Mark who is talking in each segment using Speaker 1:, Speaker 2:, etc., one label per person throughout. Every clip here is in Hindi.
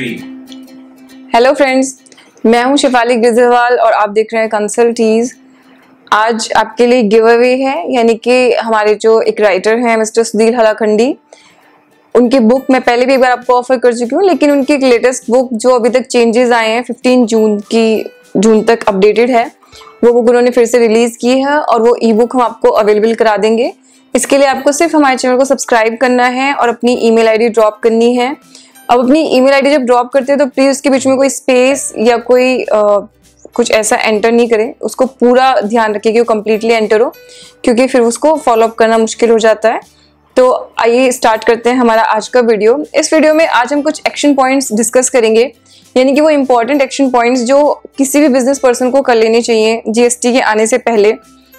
Speaker 1: हेलो फ्रेंड्स मैं हूँ शिफाली ग्रिजरवाल और आप देख रहे हैं कंसल्टीज आज आपके लिए गिव अवे है, यानी कि हमारे जो एक राइटर हैं मिस्टर सुधीर हलाखंडी उनकी बुक मैं पहले भी एक बार आपको ऑफ़र कर चुकी हूँ, लेकिन उनकी एक लेटेस्ट बुक जो अभी तक चेंजेस आए हैं 15 जून की जून तक अपडेटेड है, वो बुक उन्होंने फिर से रिलीज़ की है और वो ई बुक हम आपको अवेलेबल करा देंगे। इसके लिए आपको सिर्फ़ हमारे चैनल को सब्सक्राइब करना है और अपनी ईमेल आईडी ड्रॉप करनी है। अब अपनी ईमेल आईडी जब ड्रॉप करते हैं तो प्लीज़ उसके बीच में कोई स्पेस या कोई आ, कुछ ऐसा एंटर नहीं करें। उसको पूरा ध्यान रखें कि वो कम्प्लीटली एंटर हो क्योंकि फिर उसको फॉलोअप करना मुश्किल हो जाता है। तो आइए स्टार्ट करते हैं हमारा आज का वीडियो इस वीडियो में आज हम कुछ एक्शन पॉइंट्स डिस्कस करेंगे। यानी कि वो इंपॉर्टेंट एक्शन पॉइंट्स जो किसी भी बिज़नेस पर्सन को कर लेने चाहिए जीएसटी के आने से पहले।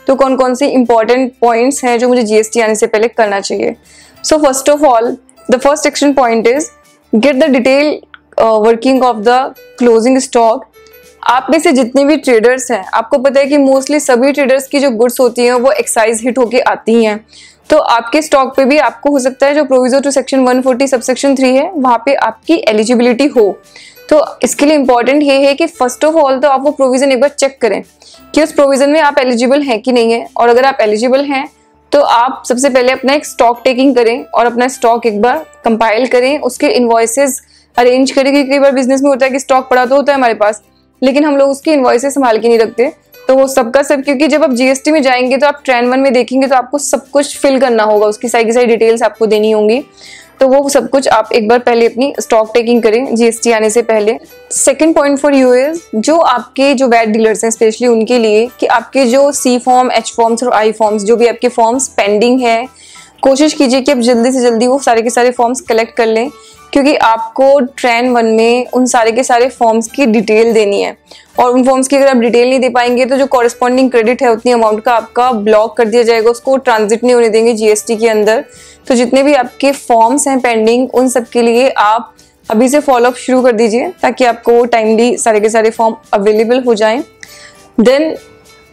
Speaker 1: तो कौन कौन से इंपॉर्टेंट पॉइंट्स हैं जो मुझे जीएसटी आने से पहले करना चाहिए? So first of all the first action point is get the detail working of the closing stock आप में से जितने भी ट्रेडर्स हैं, आपको पता है कि मोस्टली सभी ट्रेडर्स की जो गुड्स होती हैं, वो एक्साइज हिट होके आती हैं। तो आपके स्टॉक पे भी आपको हो सकता है जो proviso two section 140 subsection three है, वहाँ पे आपकी एलिजिबिलिटी हो। तो इसके लिए इंपॉर्टेंट ये है कि फ़र्स्ट ऑफ़ ऑल तो आप वो प्रोविज़न एक बार चेक करें कि उस प्रोविज़न में आप एलिजिबल हैं कि नहीं है। और अगर आप एलिजिबल हैं तो आप सबसे पहले अपना एक स्टॉक टेकिंग करें और अपना स्टॉक एक बार कंपाइल करें, उसके इन्वॉइसेस अरेंज करें, क्योंकि कई बार बिज़नेस में होता है कि स्टॉक पड़ा तो होता है हमारे पास, लेकिन हम लोग उसकी इन्वॉइसेस संभाल के नहीं रखते। तो वो सबका सब, क्योंकि जब आप जीएसटी में जाएँगे तो आप ट्रेन वन में देखेंगे तो आपको सब कुछ फिल करना होगा, उसकी सारी की सारी डिटेल्स आपको देनी होंगी। तो वो सब कुछ आप एक बार पहले अपनी स्टॉक टेकिंग करें जीएसटी आने से पहले। Second point for you is जो आपके जो वैट डीलर्स हैं स्पेशली उनके लिए, कि आपके जो सी फॉर्म एच फॉर्म्स और आई फॉर्म्स जो भी आपके फॉर्म्स पेंडिंग है, कोशिश कीजिए कि आप जल्दी से जल्दी वो सारे के सारे फॉर्म्स कलेक्ट कर लें। क्योंकि आपको ट्रेन वन में उन सारे के सारे फॉर्म्स की डिटेल देनी है। और उन फॉर्म्स की अगर आप डिटेल नहीं दे पाएँगे तो जो कॉरेस्पॉन्डिंग क्रेडिट है, उतनी अमाउंट का आपका ब्लॉक कर दिया जाएगा। उसको ट्रांजिट नहीं होने देंगे जीएसटी के अंदर। तो जितने भी आपके फॉर्म्स हैं पेंडिंग उन सब के लिए आप अभी से फॉलोअप शुरू कर दीजिए, ताकि आपको टाइमली सारे के सारे फॉर्म अवेलेबल हो जाएँ। Then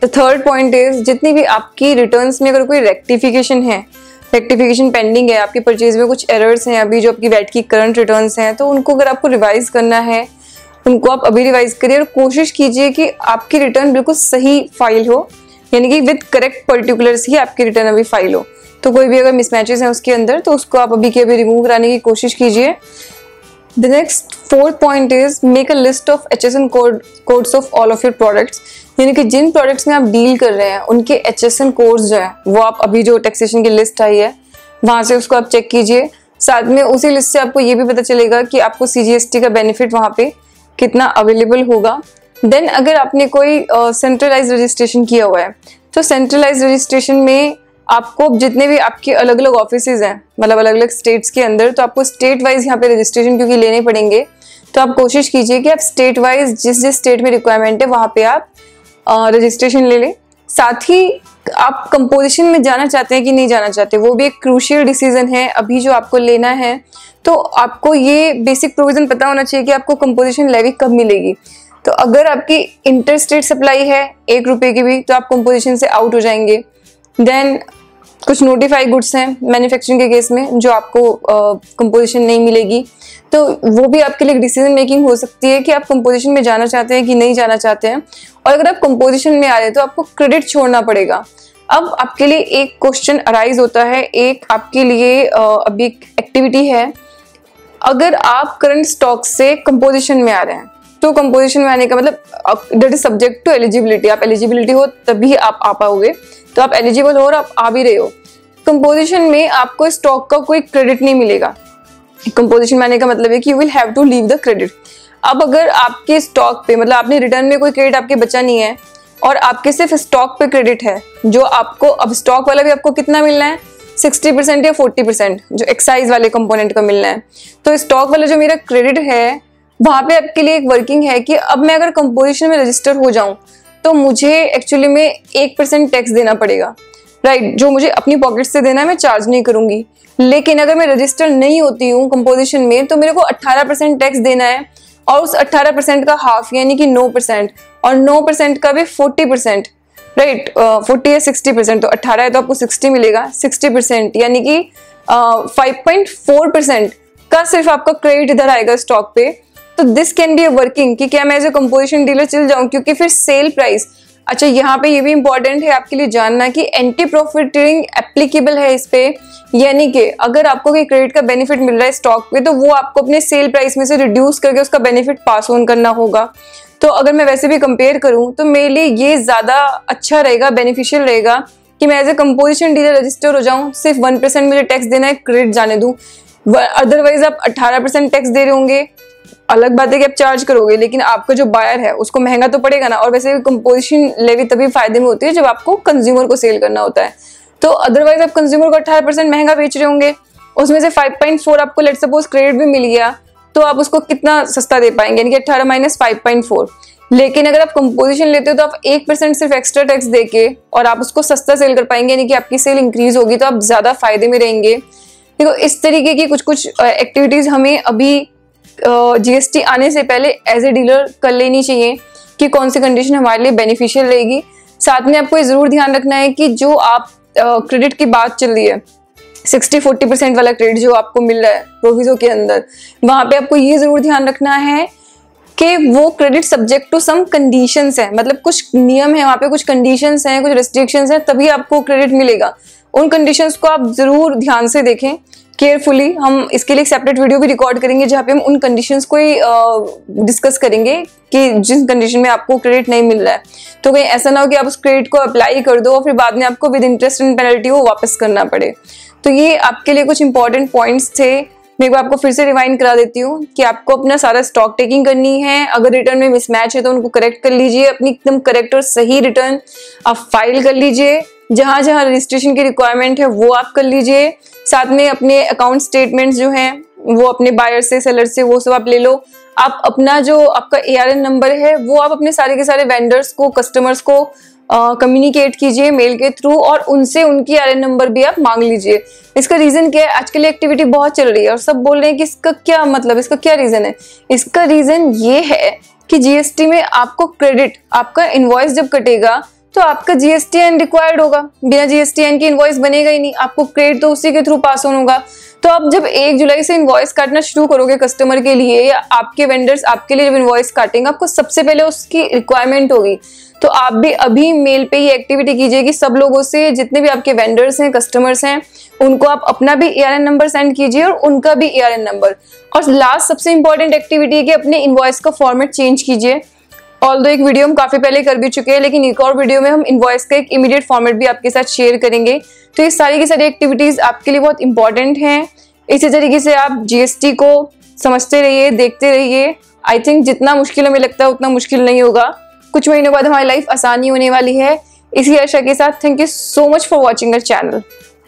Speaker 1: the third point is जितनी भी आपकी रिटर्न्स में अगर कोई रेक्टिफिकेशन है रेक्टिफिकेशन पेंडिंग है, आपकी परचेज में कुछ एरर्स हैं अभी जो आपकी वैट की करंट रिटर्न हैं तो उनको अगर आपको रिवाइज करना है, उनको आप अभी रिवाइज करिए और कोशिश कीजिए कि आपकी रिटर्न बिल्कुल सही फ़ाइल हो, यानी कि विद करेक्ट पर्टिकुलर्स ही आपकी रिटर्न अभी फ़ाइल हो। तो कोई भी अगर मिसमैचेस हैं उसके अंदर तो उसको आप अभी के अभी रिमूव कराने की कोशिश कीजिए। The fourth point is make a list of H S N code codes of all of your products यानी कि जिन प्रोडक्ट्स में आप डील कर रहे हैं उनके एच एस एन कोड्स जो है वो आप अभी जो टैक्सेशन की लिस्ट आई है वहाँ से उसको आप चेक कीजिए। साथ में उसी लिस्ट से आपको ये भी पता चलेगा कि आपको सी जी एस टी का बेनिफिट वहाँ पे कितना अवेलेबल होगा। देन अगर आपने कोई सेंट्रलाइज uh, रजिस्ट्रेशन किया हुआ है तो सेंट्रलाइज रजिस्ट्रेशन में आपको जितने भी आपके अलग अलग ऑफ़िस हैं मतलब अलग अलग स्टेट्स के अंदर तो आपको स्टेट वाइज यहाँ पे रजिस्ट्रेशन क्योंकि लेने पड़ेंगे तो आप कोशिश कीजिए कि आप स्टेट वाइज जिस जिस स्टेट में रिक्वायरमेंट है, वहाँ पे आप रजिस्ट्रेशन ले लें। साथ ही आप कंपोजिशन में जाना चाहते हैं कि नहीं जाना चाहते, वो भी एक क्रूशियल डिसीज़न है, अभी जो आपको लेना है तो आपको ये बेसिक प्रोविज़न पता होना चाहिए कि आपको कंपोजिशन लेवी कब मिलेगी। तो अगर आपकी इंटर स्टेट सप्लाई है एक रुपये की भी तो आप कंपोजिशन से आउट हो जाएँगे। देन कुछ नोटिफाई गुड्स हैं मैन्युफैक्चरिंग के केस में, जो आपको कंपोजिशन नहीं मिलेगी। तो वो भी आपके लिए डिसीज़न मेकिंग हो सकती है कि आप कंपोजिशन में जाना चाहते हैं कि नहीं जाना चाहते हैं। और अगर आप कंपोजिशन में आ रहे हैं तो आपको क्रेडिट छोड़ना पड़ेगा। अब आपके लिए एक क्वेश्चन अराइज होता है। एक आपके लिए अभी एक्टिविटी है। अगर आप करंट स्टॉक से कंपोजिशन में आ रहे हैं तो कंपोजिशन में आने का मतलब that is subject to eligibility आप एलिजिबिलिटी हो, तभी आप आ पाओगे। तो आप एलिजिबल हो और आप आ भी रहे हो। कंपोजिशन में आपको स्टॉक का कोई क्रेडिट नहीं मिलेगा। कंपोजिशन में आने का मतलब है कि you will have to leave the credit अब अगर आपके स्टॉक पे मतलब आपने रिटर्न में कोई क्रेडिट आपके बचा नहीं है, और आपके सिर्फ़ स्टॉक पे क्रेडिट है, जो आपको, अब स्टॉक वाला भी आपको कितना मिलना है? सिक्सटी परसेंट या फोर्टी परसेंट जो एक्साइज वाले कंपोनेंट का मिलना है। तो स्टॉक वाला जो मेरा क्रेडिट है वहाँ पे आपके लिए एक वर्किंग है कि अब मैं अगर कंपोजिशन में रजिस्टर हो जाऊँ तो मुझे एक्चुअली में एक परसेंट टैक्स देना पड़ेगा। राइट right, जो मुझे अपनी पॉकेट से देना है मैं चार्ज नहीं करूँगी। लेकिन अगर मैं रजिस्टर नहीं होती हूँ कंपोजिशन में तो मेरे को 18 परसेंट टैक्स देना है और उस 18 परसेंट का हाफ़ यानी कि 9 परसेंट और 9 परसेंट का भी 40 परसेंट राइट फोर्टी या सिक्सटी परसेंट तो 18 है तो आपको 60 मिलेगा। 60 परसेंट यानी कि फाइव पॉइंट फोर परसेंट का सिर्फ़ आपका क्रेडिट इधर आएगा स्टॉक पे। तो this can be a working कि क्या मैं एज ए कंपोजिशन डीलर चल जाऊँ? क्योंकि फिर सेल प्राइस अच्छा यहाँ पे ये भी इंपॉर्टेंट है आपके लिए जानना कि एंटी प्रॉफिटिंग एप्लीकेबल है इस पे। यानी कि अगर आपको कोई क्रेडिट का बेनिफिट मिल रहा है स्टॉक पे तो वो आपको अपने सेल प्राइस में से रिड्यूस करके उसका बेनिफिट पास ऑन करना होगा। तो अगर मैं वैसे भी कंपेयर करूँ तो मेरे लिए ये ज़्यादा अच्छा रहेगा बेनिफिशियल रहेगा कि मैं as a composition dealer register हो जाऊँ, सिर्फ़ वन परसेंट मुझे टैक्स देना है क्रेडिट जाने दूँ। अदरवाइज़ आप अट्ठारह परसेंट टैक्स दे रहे होंगे। अलग बात है कि आप चार्ज करोगे, लेकिन आपका जो बायर है, उसको महँगा तो पड़ेगा ना। और वैसे कंपोजिशन लेवी तभी फ़ायदे में होती है जब आपको कंज्यूमर को सेल करना होता है। तो अदरवाइज़ आप कंज्यूमर को अठारह परसेंट महँगा बेच रहे होंगे। उसमें से फाइव पॉइंट फोर आपको लेट सपोज़ क्रेडिट भी मिल गया तो आप उसको कितना सस्ता दे पाएँगे? यानी कि अट्ठारह माइनस फाइव लेकिन अगर आप कंपोजिशन लेते हो तो आप एक परसेंट सिर्फ़ एक्स्ट्रा टैक्स देके और आप उसको सस्ता सेल कर पाएँगे। यानी कि आपकी सेल इंक्रीज होगी तो आप ज़्यादा फ़ायदे में रहेंगे। देखो, इस तरीके की कुछ कुछ एक्टिविटीज़ हमें अभी जीएसटी आने से पहले एज ए डीलर कर लेनी चाहिए कि कौन सी कंडीशन हमारे लिए बेनिफिशियल रहेगी। साथ में आपको ये ज़रूर ध्यान रखना है कि जो आप क्रेडिट की बात चल रही है सिक्सटी फोर्टी परसेंट वाला क्रेडिट जो आपको मिल रहा है प्रोविजो के अंदर, वहाँ पे आपको ये ज़रूर ध्यान रखना है कि वो credit subject to some conditions है। मतलब कुछ नियम है, वहाँ पे कुछ कंडीशंस हैं, कुछ रेस्ट्रिक्शंस हैं, तभी आपको क्रेडिट मिलेगा। उन कंडीशंस को आप ज़रूर ध्यान से देखें। केयरफुली हम इसके लिए एक सेपरेट वीडियो भी रिकॉर्ड करेंगे, जहाँ पे हम उन कंडीशंस को ही डिस्कस करेंगे कि जिस कंडीशन में आपको क्रेडिट नहीं मिल रहा है। तो कहीं ऐसा ना हो कि आप उस क्रेडिट को अप्लाई कर दो और फिर बाद में आपको विद इंटरेस्ट एंड पेनल्टी वो वापस करना पड़े। तो ये आपके लिए कुछ इंपॉर्टेंट पॉइंट्स थे। मैं आपको फिर से रिवाइंड करा देती हूँ कि आपको अपना सारा स्टॉक टेकिंग करनी है। अगर रिटर्न में मिसमैच है तो उनको करेक्ट कर लीजिए, अपनी एकदम करेक्ट और सही रिटर्न आप फ़ाइल कर लीजिए। जहाँ जहाँ रजिस्ट्रेशन की रिक्वायरमेंट है, वो आप कर लीजिए। साथ में अपने अकाउंट स्टेटमेंट्स जो हैं, वो अपने बायर से सेलर से, वो सब आप ले लो। आप अपना जो आपका ए नंबर है, वो आप अपने सारे के सारे वेंडर्स को कस्टमर्स को कम्युनिकेट कीजिए मेल के थ्रू और उनसे उनकी आर नंबर भी आप मांग लीजिए। इसका रीजन क्या है? आजकल एक्टिविटी बहुत चल रही है और सब बोल रहे हैं कि इसका क्या मतलब इसका क्या रीजन है? इसका रीजन ये है कि जीएसटी में आपको क्रेडिट आपका इनवॉइस जब कटेगा तो आपका जीएसटी एन रिक्वायर्ड होगा। बिना जीएसटी एन की इनवॉइस बनेगा ही नहीं। आपको क्रेडिट तो उसी के थ्रू पास ऑन होगा। तो आप जब एक जुलाई से इनवॉइस काटना शुरू करोगे कस्टमर के लिए या आपके वेंडर्स आपके लिए जब इनवॉइस काटेंगे, आपको सबसे पहले उसकी रिक्वायरमेंट होगी। तो आप भी अभी मेल पे ही एक्टिविटी कीजिए कि सब लोगों से, जितने भी आपके वेंडर्स हैं कस्टमर्स हैं, उनको आप अपना भी एआरएन नंबर सेंड कीजिए और उनका भी ए नंबर और लास्ट सबसे इंपॉर्टेंट एक्टिविटी है कि अपने इनवॉइस का फॉर्मेट चेंज कीजिए। ऑल दो एक वीडियो हम काफ़ी पहले कर भी चुके हैं, लेकिन एक और वीडियो में हम इनवॉइस का एक इमीडिएट फॉर्मेट भी आपके साथ शेयर करेंगे। तो ये सारी की सारी एक्टिविटीज़ आपके लिए बहुत इंपॉर्टेंट हैं। इसी तरीके से आप जीएसटी को समझते रहिए, देखते रहिए। आई थिंक जितना मुश्किल हमें लगता है, उतना मुश्किल नहीं होगा। कुछ महीनों बाद हमारी लाइफ आसानी होने वाली है। इसी आशा के साथ thank you so much for watching our channel